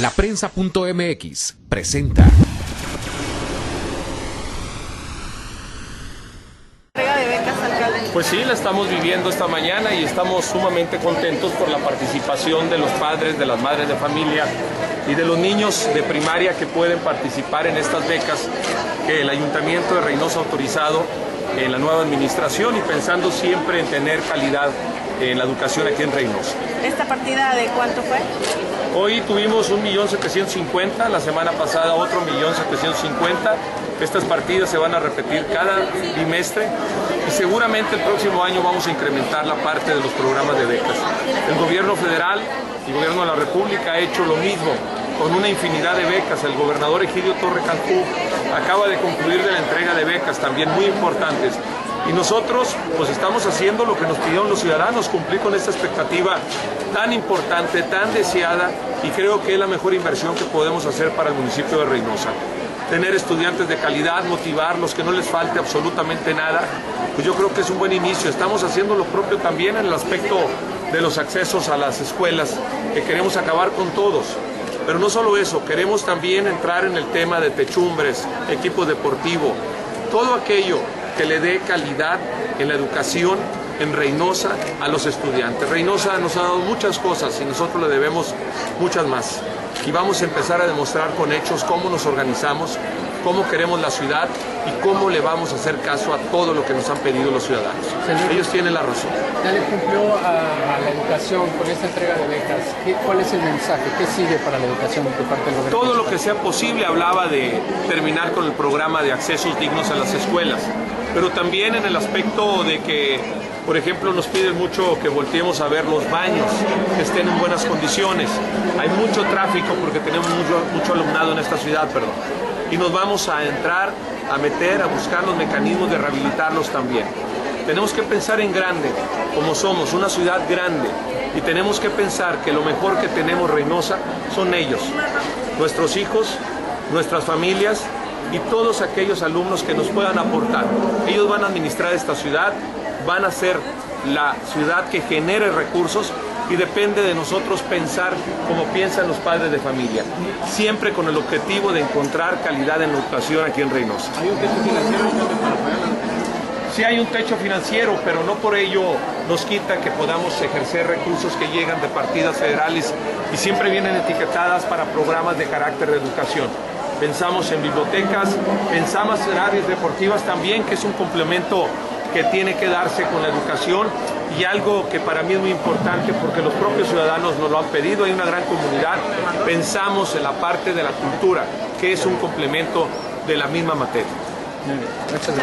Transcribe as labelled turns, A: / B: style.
A: La prensa.mx presenta.
B: Pues sí, la estamos viviendo esta mañana y estamos sumamente contentos por la participación de los padres, de las madres de familia y de los niños de primaria que pueden participar en estas becas que el Ayuntamiento de Reynosa ha autorizado en la nueva administración y pensando siempre en tener calidad en la educación aquí en Reynosa.
C: ¿Esta partida de cuánto fue?
B: Hoy tuvimos 1.750.000, la semana pasada otro 1.750.000. Estas partidas se van a repetir cada bimestre y seguramente el próximo año vamos a incrementar la parte de los programas de becas. El gobierno federal y el gobierno de la República ha hecho lo mismo con una infinidad de becas. El gobernador Egidio Torre Cancún acaba de concluir de la entrega de becas también muy importantes. Y nosotros pues estamos haciendo lo que nos pidieron los ciudadanos, cumplir con esta expectativa tan importante, tan deseada y creo que es la mejor inversión que podemos hacer para el municipio de Reynosa. Tener estudiantes de calidad, motivarlos, que no les falte absolutamente nada, pues yo creo que es un buen inicio. Estamos haciendo lo propio también en el aspecto de los accesos a las escuelas, que queremos acabar con todos. Pero no solo eso, queremos también entrar en el tema de techumbres, equipo deportivo, todo aquello que le dé calidad en la educación en Reynosa a los estudiantes. Reynosa nos ha dado muchas cosas y nosotros le debemos muchas más. Y vamos a empezar a demostrar con hechos cómo nos organizamos, cómo queremos la ciudad y cómo le vamos a hacer caso a todo lo que nos han pedido los ciudadanos. Ellos tienen la razón.
D: Ya le cumplió a, a la educación con esta entrega de becas. ¿Qué, ¿Cuál es el mensaje? ¿Qué sigue para la educación de parte del gobierno?
B: Todo lo que sea posible hablaba de terminar con el programa de accesos dignos a las escuelas, pero también en el aspecto de que, por ejemplo, nos piden mucho que volteemos a ver los baños, que estén en buenas condiciones. Hay mucho tráfico porque tenemos mucho, mucho alumnado en esta ciudad, perdón. Y nos vamos a entrar, a meter, a buscar los mecanismos de rehabilitarlos también. Tenemos que pensar en grande, como somos, una ciudad grande, y tenemos que pensar que lo mejor que tenemos Reynosa son ellos, nuestros hijos, nuestras familias y todos aquellos alumnos que nos puedan aportar. Ellos van a administrar esta ciudad, van a ser la ciudad que genere recursos y depende de nosotros pensar como piensan los padres de familia, siempre con el objetivo de encontrar calidad en la educación aquí en Reynosa.
D: ¿Hay un techo financiero para
B: Sí hay un techo financiero, pero no por ello nos quita que podamos ejercer recursos que llegan de partidas federales y siempre vienen etiquetadas para programas de carácter de educación. Pensamos en bibliotecas, pensamos en áreas deportivas también, que es un complemento que tiene que darse con la educación y algo que para mí es muy importante porque los propios ciudadanos nos lo han pedido, hay una gran comunidad, pensamos en la parte de la cultura, que es un complemento de la misma materia.
D: Muchas gracias.